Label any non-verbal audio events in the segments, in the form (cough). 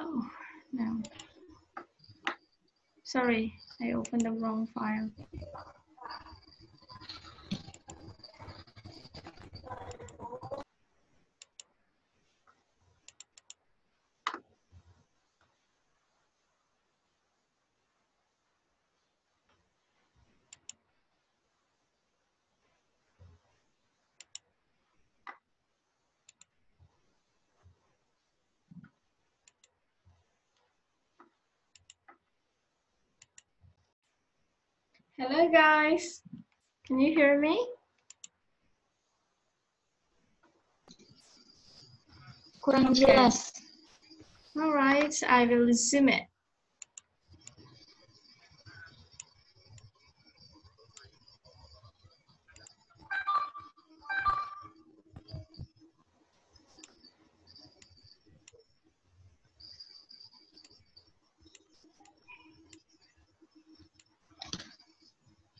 Oh, no. Sorry, I opened the wrong file. Guys, can you hear me? Kurang jelas. All right, I will zoom it.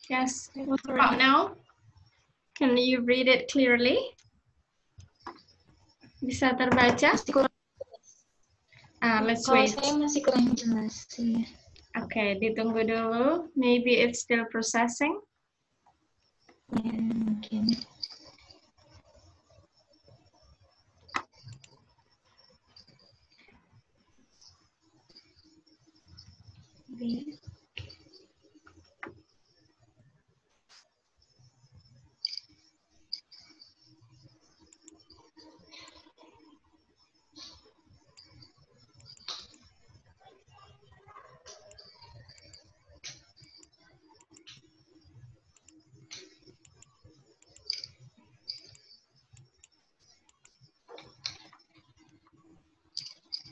Yes, what about now? Can you read it clearly? Bisa terbaca? Ah, let's Kalau wait. saya masih kurang jelas. Iya. Oke, ditunggu dulu. Maybe it's still processing. Ya, mungkin. Oke.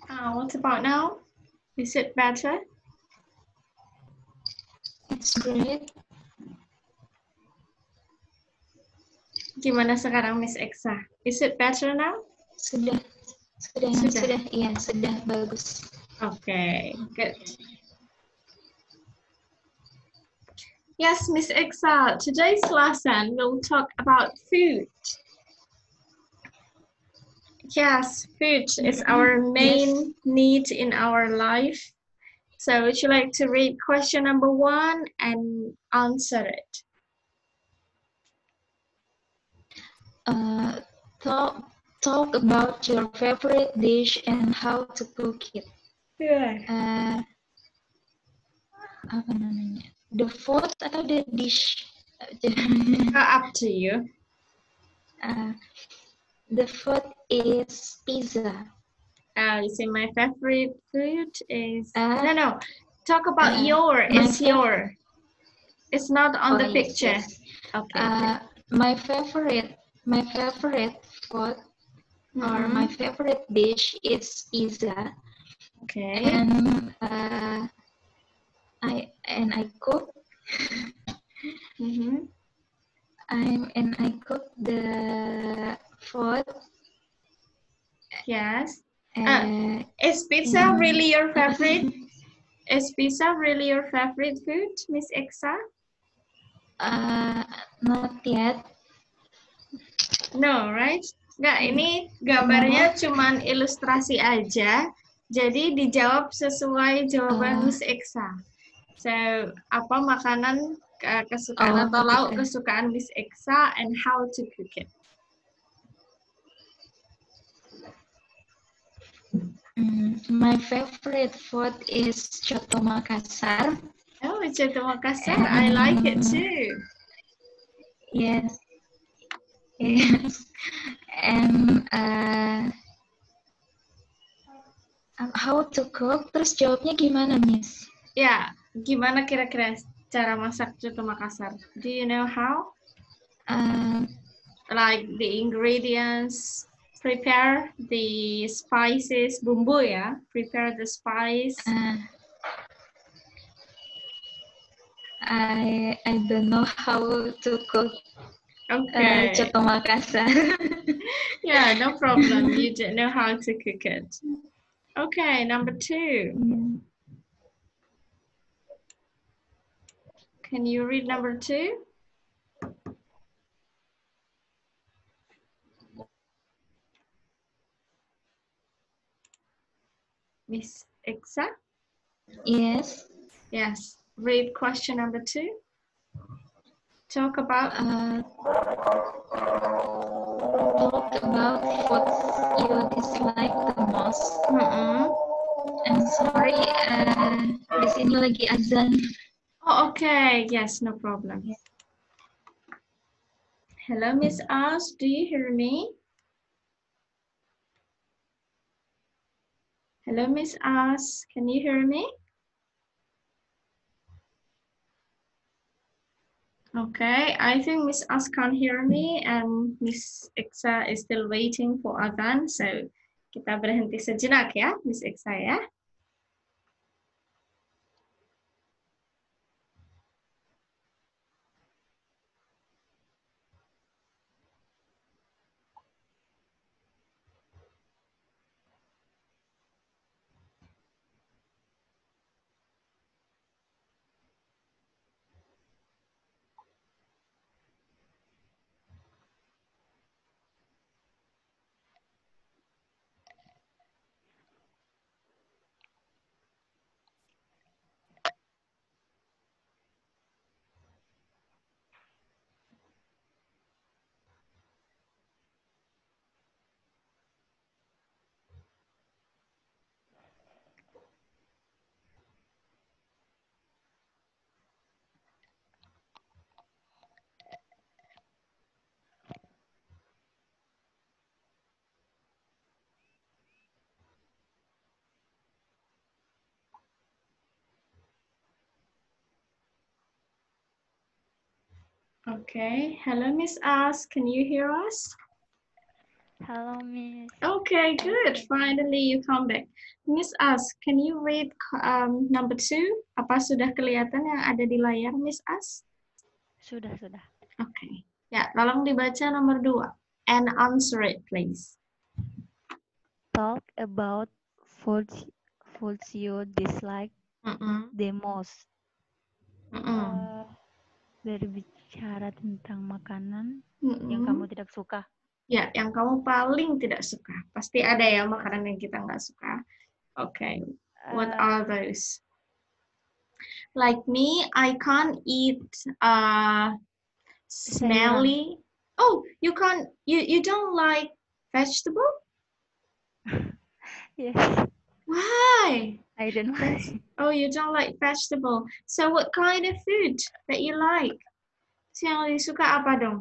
Ah, what about now? Is it better? It's great. Gimana sekarang Miss Exa? Is it better now? Sudah. Sudah, Sudah. sudah. Iya, sudah bagus. Okay, good. Yes, Miss Exa, today's lesson will talk about food. Yes, food is Mhm, our main need in our life. So would you like to read question number one and answer it? Uh, talk, talk about your favorite dish and how to cook it. Yeah. Uh, apa namanya? The food atau the dish? (laughs) up to you. Uh, the food is pizza. Uh, you see, my favorite food is Uh, no, no. Talk about uh, your. It's your. It's not on Oh, the picture. yes. Okay. Uh, my favorite, my favorite food or my Mhm. favorite dish is pizza, okay. and uh, I and I cook. Mhm. I'm and I cook the food. Yes. Uh, Is pizza Mm. really your favorite? Is pizza really your favorite food, Miss Exa? uh, not yet. No, right? Nggak, ini gambarnya cuman ilustrasi aja. Jadi dijawab sesuai jawaban Oh. Miss Exa. So, apa makanan uh, kesukaan Oh, atau lauk gitu. kesukaan Miss Exa and how to cook it? My favorite food is coto Makassar. Oh, Coto Makassar. I like it Mm. too. Yes. Yes. And uh, how to cook? Terus jawabnya gimana, Miss? Ya, gimana kira-kira cara masak Coto Makassar? Do you know how? Uh, like the ingredients, prepare the spices, bumbu ya, prepare the spice. uh, I I don't know how to cook uh, Okay. coto Makassar. (laughs) Yeah, no problem. (laughs) You don't know how to cook it. Okay, number two. Mm, Can you read number two? Miss Iksa? Yes. Yes. Read question number two. Talk about Uh, talk about what you dislike the most. Mm-mm. I'm sorry, uh, di sini lagi azan. Oh, okay. Yes, no problem. Hello, Miss As. Do you hear me? Hello, Miss As. Can you hear me? Okay, I think Miss As can't hear me and Miss Iksa is still waiting for Adhan. So kita berhenti sejenak ya, Miss Iksa ya. Okay, hello Miss As, can you hear us? Hello, Miss. Okay, good. Finally, you come back. Miss As, can you read um, number two? Apa sudah kelihatan yang ada di layar, Miss As? Sudah, sudah. Okay. Ya, tolong dibaca nomor dua. And answer it, please. Talk about foods, foods you dislike Mm-mm. the most. Mm-mm. Eh, berbicara tentang makanan Mm-mm. yang kamu tidak suka. Ya, yang kamu paling tidak suka. Pasti ada ya makanan yang kita nggak suka. Okay, what Eh, are those? Like me, I can't eat uh, smelly. Oh, you can't. You you don't like vegetable? (laughs) yes, Why? I don't. Oh, you don't like vegetable. So what kind of food that you like? Yang disuka apa dong?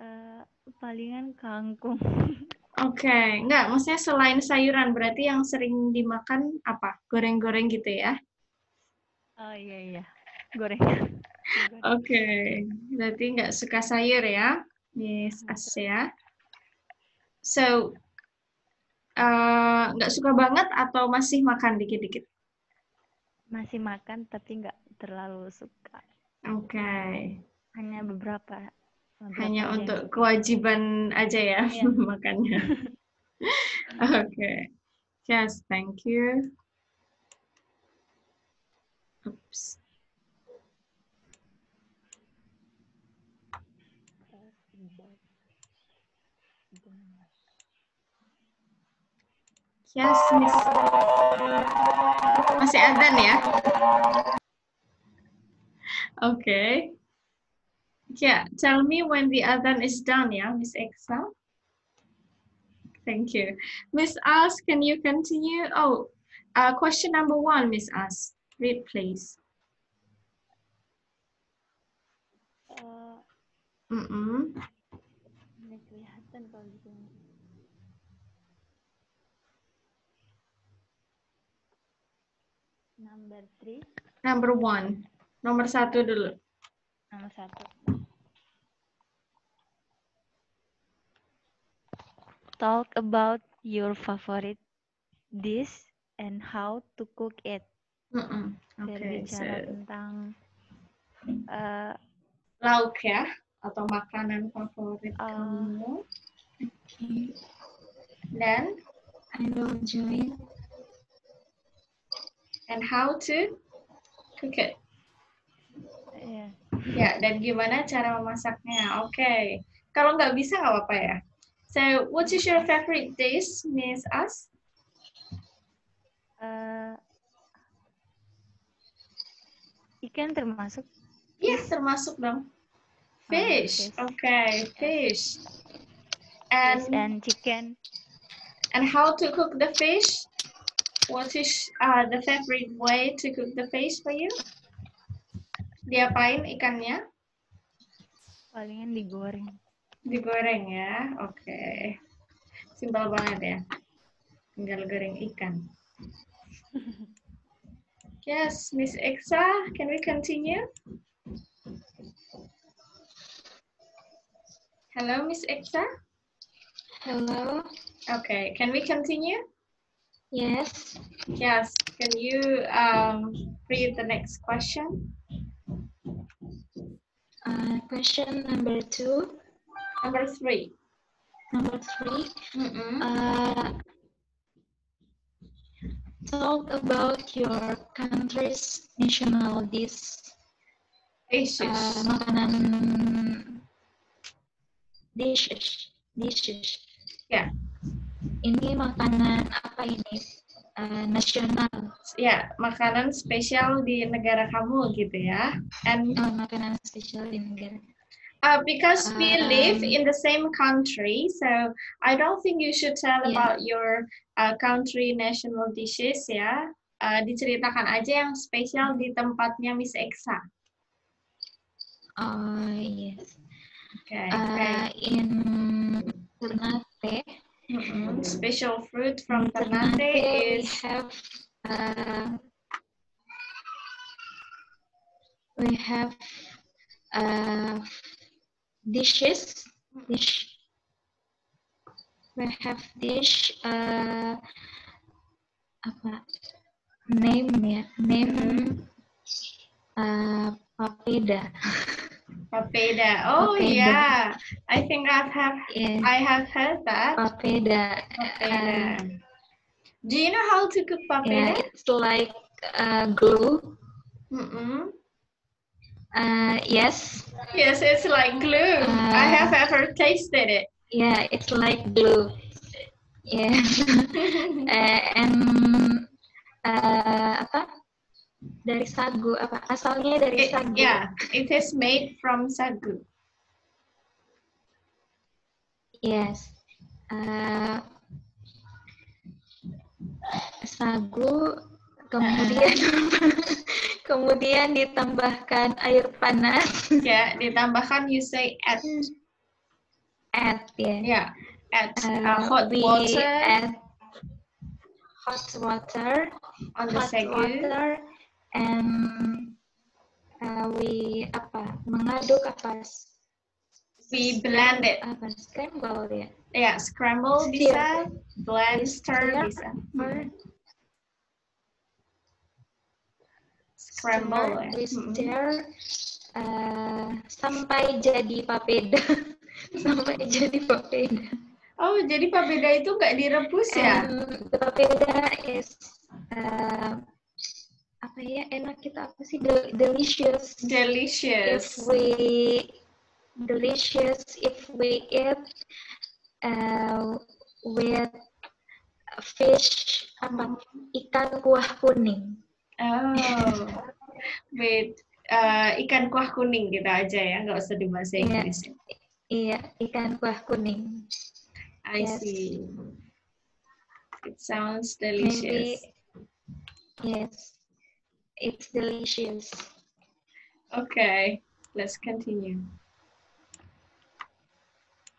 Eh, palingan kangkung. Oke, enggak, maksudnya selain sayuran, berarti yang sering dimakan apa? Goreng-goreng gitu ya? Oh iya iya, gorengan. Oke, berarti nggak suka sayur ya, Miss Asia. So, eh, nggak suka banget atau masih makan dikit-dikit? Masih makan tapi nggak terlalu suka. Oke, Hanya beberapa. beberapa hanya aja untuk kewajiban aja ya Iya. (laughs) makannya. (laughs) Oke, yes, thank you. Oops. Yes, Miss. Masih adzan ya? Okay. Yeah, tell me when the adzan is done, yeah, Miss Exa. Thank you. Miss As, can you continue? Oh, uh, question number one, Miss As. Read, please. Kalau di sini. Number three, Number one. Nomor satu dulu. nomor satu. Talk about your favorite dish and how to cook it. Mm-mm. Okay, so Berbicara tentang eh, lauk ya atau makanan favorit Uh, kamu. Okay, Dan I will join. and how to cook it. Ya, Ya, dan gimana cara memasaknya? Oke. Kalau nggak bisa nggak apa-apa ya. So, what is your favorite dish, Miss As? Eh, ikan termasuk Yes, termasuk dong. Fish. fish. Okay, fish. fish And and chicken. and how to cook the fish? What is uh, the favorite way to cook the fish for you? Diapain ikannya? Palingan digoreng. Digoreng ya. Oke. Simpel banget ya. Tinggal goreng ikan. (laughs) Yes, Miss Exa, can we continue? Hello, Miss Exa. Hello. Okay, can we continue? Yes. Yes, can you um, read the next question? Uh, question number two. Number three. Number three. Mm-mm. Uh, talk about your country's national dish. Dishes. Uh, makanan dishes. Dishes. Ya, Ini makanan apa ini? Uh, nasional. ya, makanan spesial di negara kamu gitu ya. And Oh, makanan spesial di negara. uh, because we live Um, in the same country, so I don't think you should tell Yeah. about your uh, country national dishes ya. Uh, diceritakan aja yang spesial di tempatnya Miss Exa. Oh yes. Okay. Uh, okay. in Ternate, Mm-mm. Special fruit from Ternate we have uh, we have uh, dishes. Dish. We have dish. Uh, apa? Name ya. Name. Uh, papeda. (laughs) papeda. Oh Papeda. yeah, I think I've have Yeah. I have heard that. Papeda. Papeda. Uh, Do you know how to cook yeah, papeda? it's like uh, glue. Mm-mm. Uh, yes. Yes, it's like glue. I Uh, have ever tasted it. Yeah, it's like glue. Yeah. (laughs) (laughs) uh, and uh, apa? Dari sagu apa? Asalnya dari It- sagu. yeah, it is made from sagu. Yes. Uh, sagu kemudian (laughs) kemudian ditambahkan air panas. Yeah, ditambahkan you say add. Add ya. Yeah, add Uh, uh, hot water add hot water. on the hot sagu. water and uh, we apa mengaduk apa We blend it. apa scramble ya Yeah, scramble Stir. bisa, blend, stir Stir. bisa. or Scramble stir, ya. stir uh, sampai jadi papeda (laughs) sampai jadi papeda Oh, jadi papeda itu nggak direbus ya? the papeda is uh, apa ya enak kita apa sih Del- delicious Delicious. if we delicious if we eat uh, with fish apa ikan kuah kuning Oh, with uh, ikan kuah kuning gitu aja ya, nggak usah di bahasa Iya. Inggris. iya ikan kuah kuning I Yes. see. It sounds maybe delicious. yes it's delicious Okay, let's continue.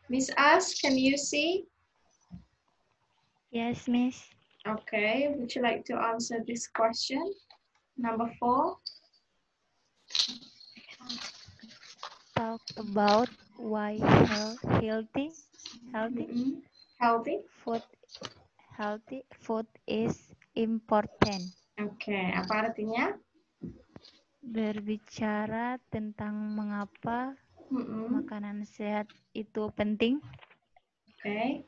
Miss As, can you see? Yes, Miss. Okay, would you like to answer this question? Number four. Talk about why healthy, healthy Mm-mm. Healthy. food, healthy food is important. Okay, apa artinya? Berbicara tentang mengapa Mm-mm. makanan sehat itu penting. Okay.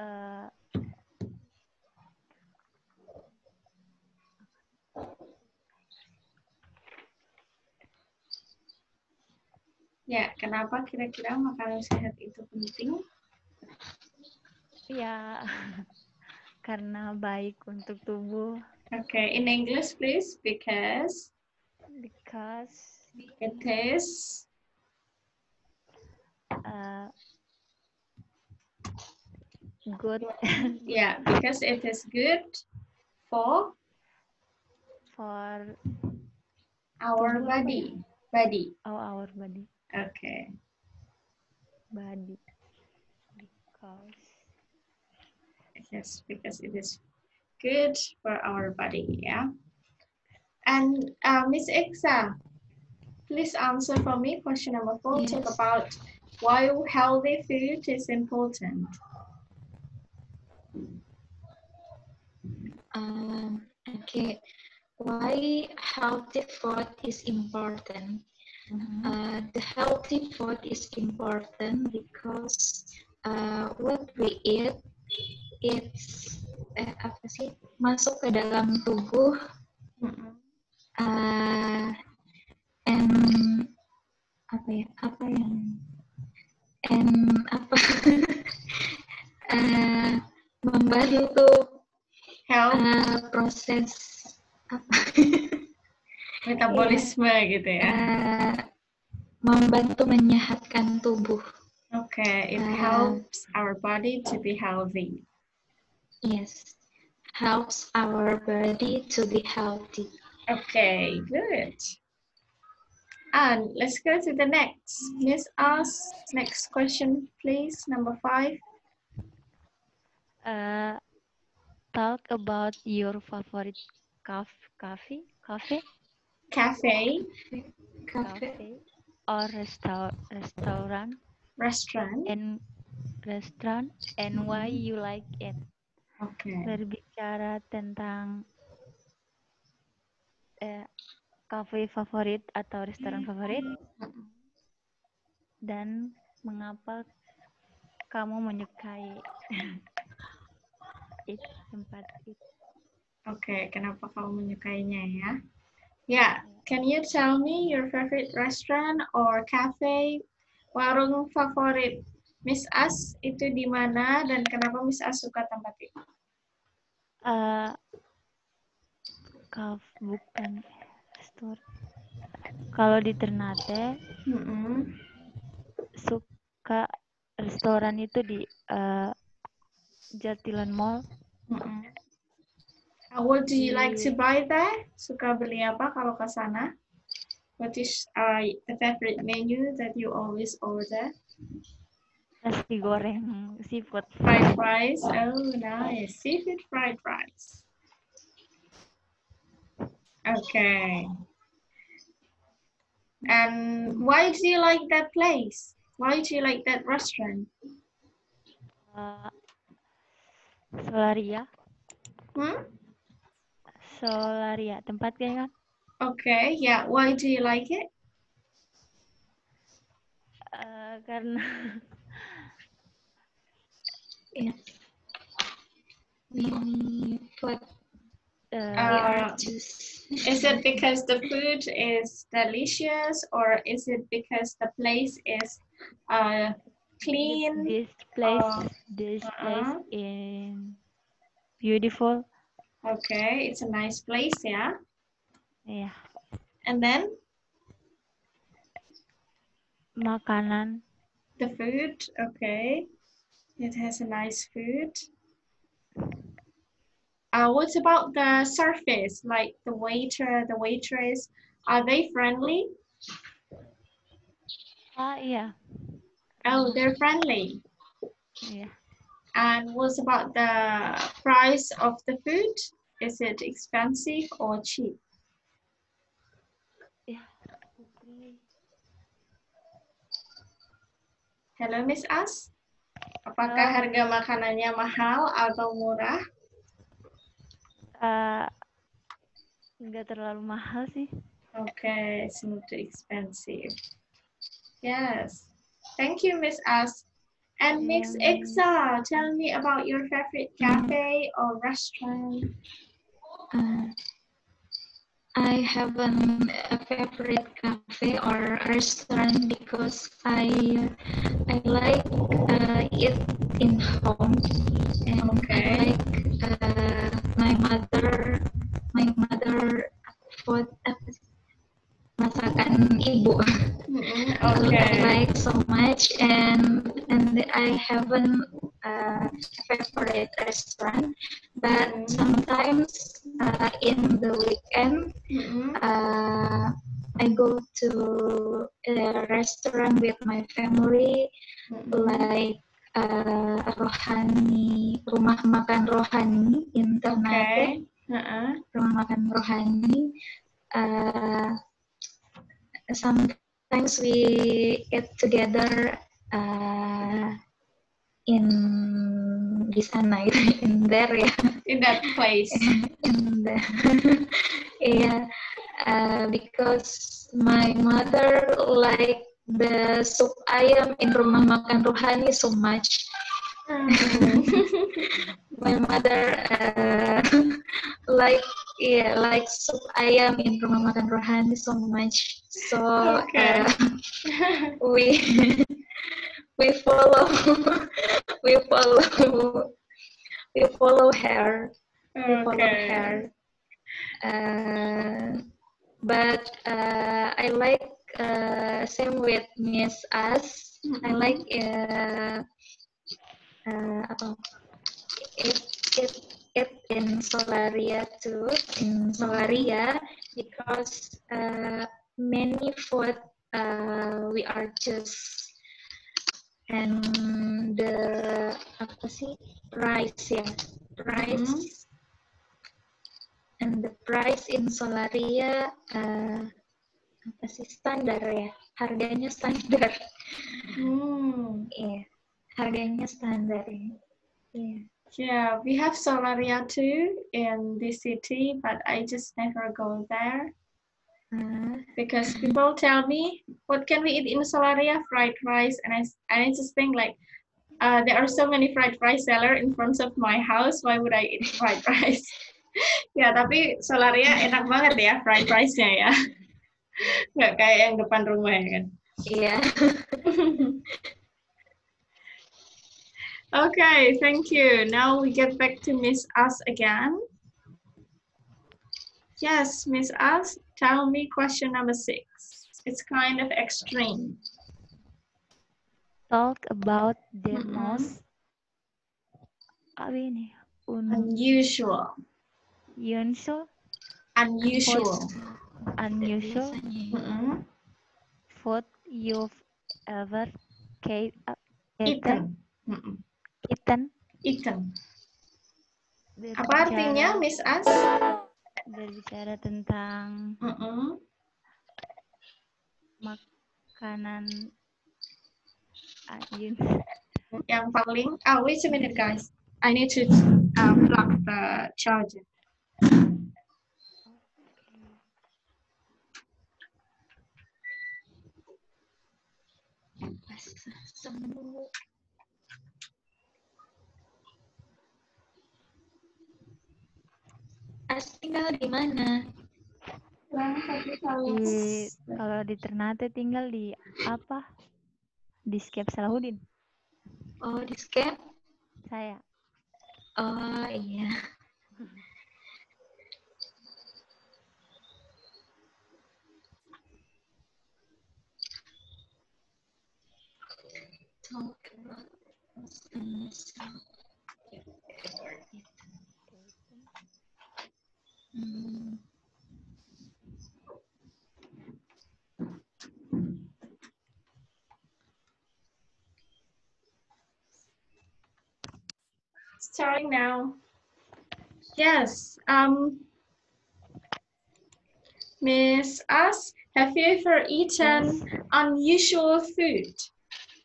Eh, Ya, kenapa kira-kira makanan sehat itu penting? ya (laughs) karena baik untuk tubuh. Okay, in English, please, because Because it is uh, good (laughs) yeah, because it is good for for our body. Body. our, our body. Okay. Body. Because Yes, because it is good for our body. Yeah. And uh, Miss Exa, please answer for me. Question number four. Talk about why healthy food is important. Um, okay, why healthy food is important? Uh, the healthy food is important because uh, what we eat it's eh, apa sih masuk ke dalam tubuh. Uh, and apa ya apa yang and apa? Uh, (laughs) membantu Health, uh, proses apa? (laughs) Metabolisme gitu ya. uh, membantu menyehatkan tubuh. Okay, it Uh, helps our body to be healthy. Yes helps our body to be healthy Okay, good. And let's go to the next. Miss Us, next question, please. Number five. uh, talk about your favorite caf cafe cafe Cafe, cafe cafe or restaur restaurant restaurant. and restaurant and why you like it. Okay. Berbicara tentang eh, cafe favorit atau restoran favorit dan mengapa kamu menyukai (laughs) itu tempat itu. Okay, kenapa kamu menyukainya ya? Yeah, can you tell me your favorite restaurant or cafe, warung favorit Miss As itu di mana dan kenapa Miss As suka tempat itu? Eh, kaf bukan restoran. Kalau di Ternate Mm-mm. suka restoran itu di eh, Jatilan Mall. Mm-mm. Uh, what do you like to buy there? Suka beli apa kalau ke sana? What is uh, the favorite menu that you always order? Nasi goreng seafood. Fried rice. Oh, nice. Seafood fried rice. Okay. And why do you like that place? Why do you like that restaurant? Eh, Solaria, Hmm? Solaria tempatnya kan Okay, yeah. Why do you like it? Eh, karena (laughs) yes many food eh, Uh, Is it because the food is delicious or is it because the place is uh, clean? this place, uh, this place uh-uh. in beautiful. Okay, it's a nice place, yeah. Ya, And then makanan the food, okay. It has a nice food. Uh, what about the service, like the waiter, the waitress? Are they friendly? Ah iya, Oh, they're friendly. iya. And what about the price of the food? Is it expensive or cheap? Ya. Hello, Miss As. Apakah Halo. harga makanannya mahal atau murah? Eh, nggak terlalu mahal sih. Okay, it's not too expensive. Yes. Thank you, Miss As. And Miss. Ixa, tell me about your favorite cafe or restaurant. Uh, I haven't a favorite cafe or restaurant because I I like uh, eat in home and Okay. I like uh, my mother my mother food masakan ibu. (laughs) Mm-mm, I Okay. like so much and and I haven't uh, favorite restaurant but Mhm. sometimes uh, in the weekend Mm-mm. uh, I go to a restaurant with my family Mm-mm. like uh, rohani rumah makan rohani in Ternate Okay. Uh-uh. rumah makan rohani uh, sometimes we get together uh, in di sana gitu, in there ya In that place. (laughs) in the (laughs) yeah uh, because my mother like the soup ayam in rumah makan rohani so much Mm. (laughs) my mother uh, like yeah like soup ayam in rumah makan rohani so much. So Okay. uh, (laughs) we (laughs) we follow (laughs) we follow we follow her. We follow her. Uh, but uh, I like uh, same with Miss As. I Mhm. like uh, uh, it, it it in Solaria too. In Solaria because uh, many food uh, we are just and the apa sih? Rice ya. Rice. Mhm. and the price in Solaria uh, apa sih? Standar ya. Harganya standar. Hmm. Iya, harganya standar ya. Iya. Yeah, we have Solaria too in this city, but I just never go there Ah, because people tell me, "What can we eat in Solaria? Fried rice," and I and I just think like, uh, there are so many fried rice seller in front of my house. Why would I eat fried (laughs) rice? ya, tapi Solaria enak banget ya fried rice-nya ya. (laughs) Nggak kayak yang depan rumah ya kan. Iya. (laughs) Okay, thank you. Now we get back to Miss Us again. Yes, Miss Us, tell me question number six. It's kind of extreme. Talk about the Mm-mm. most? Un Unusual. unusual Unusual. unusual. Mm-mm. food you've ever ca- uh, eaten Eaten. Mm-mm. eaten Eaten. Apa Berbicara- artinya, Miss Us? berbicara tentang Mm-mm. makanan ayun Yang paling. Oh, wait a minute, guys. I need to uh, plug the charger. Sembuh. As tinggal di mana? di kalau di Ternate tinggal di apa di Skep Salahuddin Oh, di scam? saya Oh, iya. Talk about unusual. Starting now. Yes. Um, Miss Us, have you ever eaten unusual food?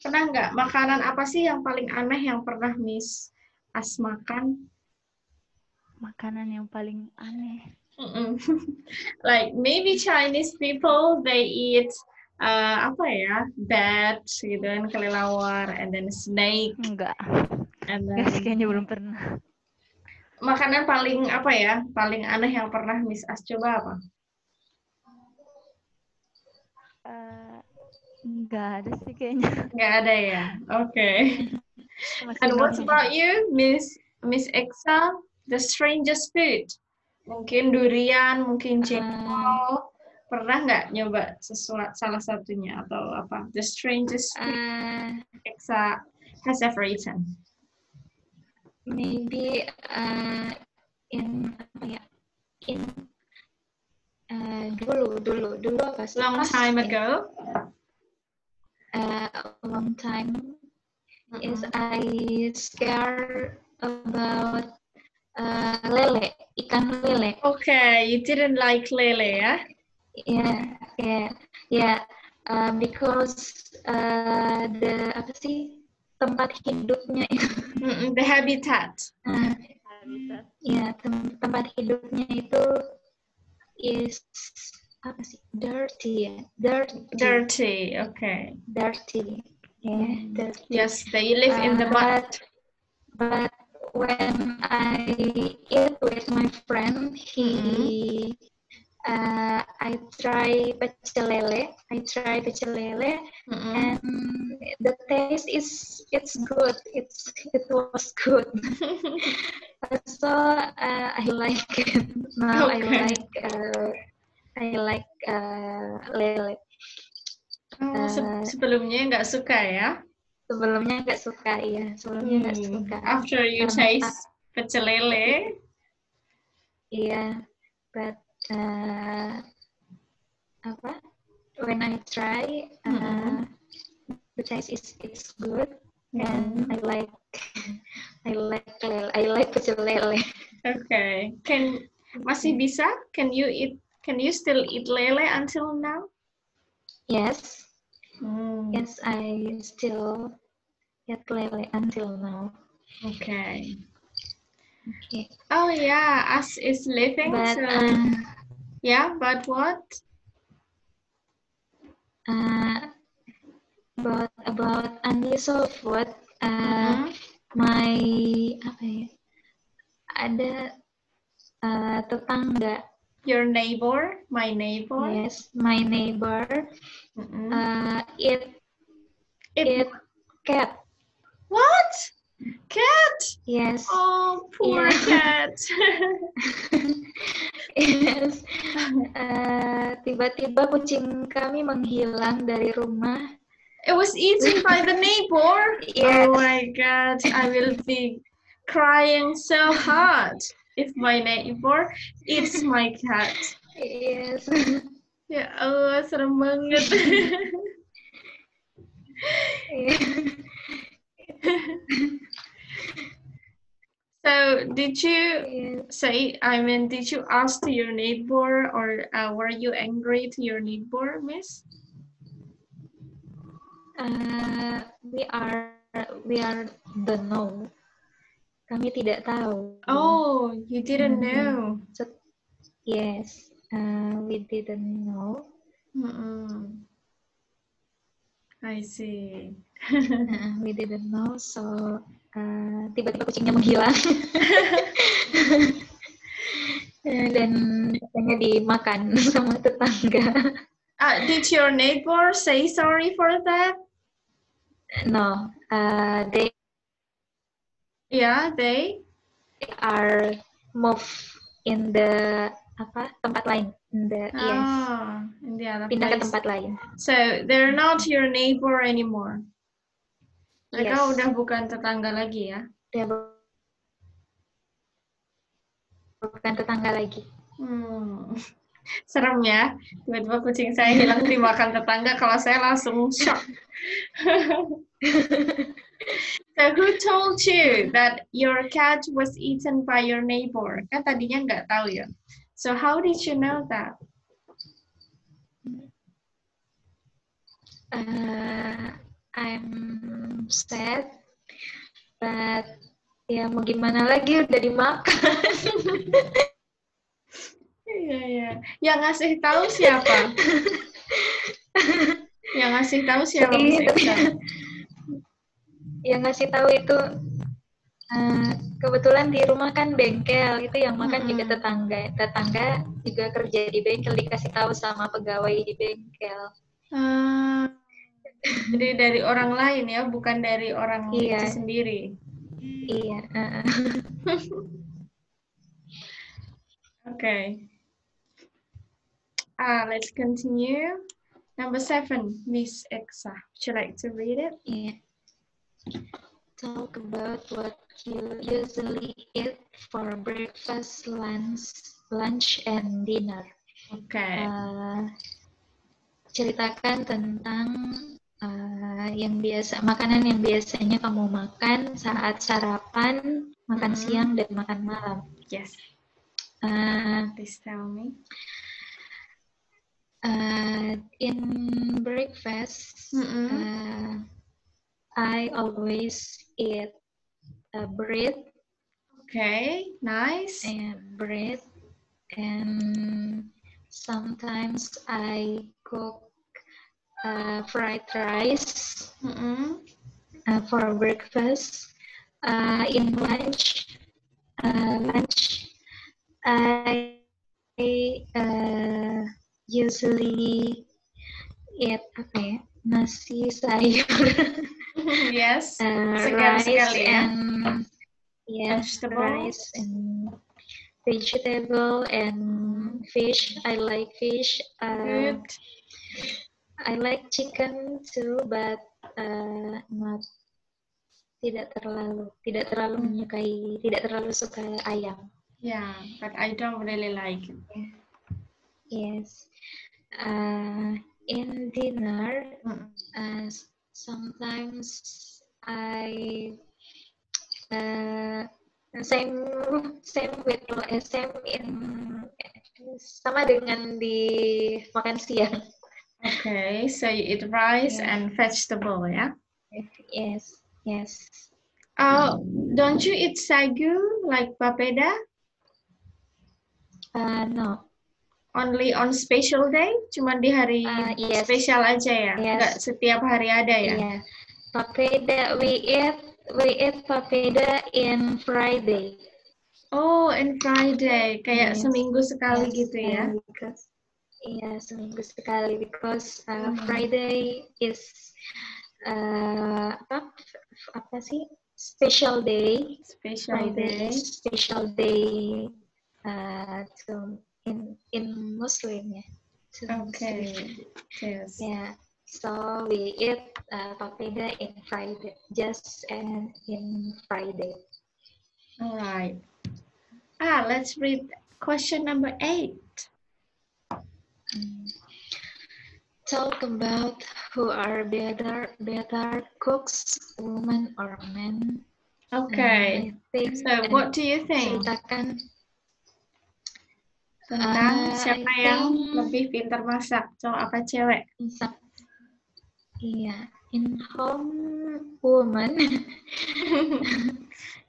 Pernah nggak makanan apa sih yang paling aneh yang pernah Miss As makan? Makanan yang paling aneh (laughs) like maybe Chinese people they eat uh, apa ya bat gitu kan kelelawar and then snake enggak and enggak then sih, kayaknya belum pernah makanan paling apa ya paling aneh yang pernah Miss As coba apa? Uh, nggak ada sih kayaknya. (laughs) Nggak ada ya. Oke. Okay. And what about you, Miss Miss Exa? The strangest food? Mungkin durian, mungkin jengkol. Uh, pernah nggak nyoba sesuatu salah satunya atau apa? The strangest food uh, Exa has ever eaten? Maybe uh, in apa ya? In uh, dulu dulu dulu apa sih? Long time ago. Uh, a long time is I scared about uh, lele, ikan lele. Okay, you didn't like lele, yeah? Yeah, yeah, yeah. Uh, because uh, the apa sih tempat hidupnya itu. (laughs) The habitat. Uh, habitat. Ya, tem tempat hidupnya itu is apa sih dirty ya dirty dirty okay dirty yeah dirty. yes they live uh, in the mud but when I eat with my friend, he mm-hmm. uh, I try pecel lele. I try pecel lele, mm-hmm. and the taste is it's good. It's it was good. (laughs) so uh, I like it. Now okay. I like uh, I like uh, lele. Oh, se uh, sebelumnya nggak suka ya? Sebelumnya nggak suka ya sebelumnya nggak hmm. suka. After you taste pecel lele iya but uh, apa? When I try uh, mm-hmm. the taste is it's good and I like (laughs) I like lele I like pecel lele okay. Can (laughs) masih bisa? Can you eat can you still eat lele until now? Yes Mm. Yes, I still get lele until now. Okay. Okay. Oh yeah, us is living. But, so uh, yeah, but what? Uh, about about unusual food. Uh, mm -hmm. My apa ya? Ada uh, tetangga Your neighbor, my neighbor. Yes, my neighbor. Mm -hmm. uh, it, it it cat. What? Cat? Yes. Oh, poor yeah. (laughs) cat. (laughs) yes. Uh, tiba-tiba kucing kami menghilang dari rumah. It was eaten by the neighbor. (laughs) Yes. Oh my god, I will be crying so hard if my neighbor eats (laughs) my cat. Yes. Ya Allah, serem banget. (laughs) so, did you say, I mean, did you ask to your neighbor or uh, were you angry to your neighbor, miss? Uh, we are, we are the no. Kami tidak tahu. Oh, you didn't mm -hmm. know. So, yes, uh, we didn't know. Mm -mm. I see. uh, we didn't know, so uh, tiba-tiba uh, kucingnya menghilang. (laughs) Dan katanya dimakan (laughs) sama tetangga. Uh, did your neighbor say sorry for that? No, uh, they Yeah, they they are move in the apa tempat lain in the oh, yes in the other pindah place. ke tempat lain. So they're not your neighbor anymore. Mereka yes. udah bukan tetangga lagi ya? Dia bukan tetangga lagi. Hmm. (laughs) Serem ya, tiba-tiba kucing saya hilang dimakan tetangga, kalau saya langsung shock. (laughs) So who told you that your cat was eaten by your neighbor? Kan tadinya nggak tahu ya. So how did you know that? Uh, I'm sad, but ya mau gimana lagi udah dimakan. Iya iya. Yang ngasih tahu siapa? (laughs) Yang ngasih tahu siapa? Yang ngasih tahu itu uh, kebetulan di rumah kan bengkel itu yang makan hmm. juga tetangga tetangga juga kerja di bengkel dikasih tahu sama pegawai di bengkel Ah, jadi dari orang lain ya, bukan dari orang Iya. itu sendiri. Iya. uh, (laughs) Okay. Ah, let's continue. Number seven, Miss Exa. Would you like to read it? yeah. Talk about what you usually eat for breakfast, lunch, lunch, and dinner. Okay. Uh, ceritakan tentang uh, yang biasa makanan yang biasanya kamu makan saat sarapan, makan Mhm. siang dan makan malam. yes. Uh, Please tell me. uh, in breakfast, Mm-mm. uh, I always eat uh, bread Okay. Nice. and bread, and sometimes I cook uh, fried rice. Mm-mm. uh, for breakfast. Uh, in lunch, uh, lunch, I uh, usually eat ya nasi sayur, (laughs) yes. uh, Segar rice sekali ya. and yes, Vegetable. rice and vegetable and fish. I like fish. Uh, Good. I like chicken too, but uh, not tidak terlalu tidak terlalu menyukai tidak terlalu suka ayam. Yeah, but I don't really like it. Yes. Uh, in dinner, uh, sometimes I uh, same same with uh, same in sama dengan di makan siang. Okay, so you eat rice Yeah. and vegetable, yeah? Yes, yes. Oh, don't you eat sagu like papeda? Uh, no. Only on special day? Cuma di hari Uh, yes. spesial aja ya? Yes. Nggak setiap hari ada ya? Yeah. Papeda we eat we eat papeda in Friday. Oh, and Friday. Kayak Yes. seminggu sekali Yes, gitu ya? Because iya seminggu sekali because uh, Hmm. Friday is uh, apa apa sih special day. Special Friday day. special day uh, to in in Muslim. To Okay. Muslim. Yes. Yeah. So we eat uh, papeda in Friday, just and in Friday. All right. Ah, let's read question number eight. Mm. Talk about who are better better cooks, women or men. Okay. Think, So, what do you think? ceritakan Tentang Uh, siapa I yang lebih pintar masak, cowok apa cewek? iya in home woman (laughs)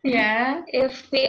Ya. if we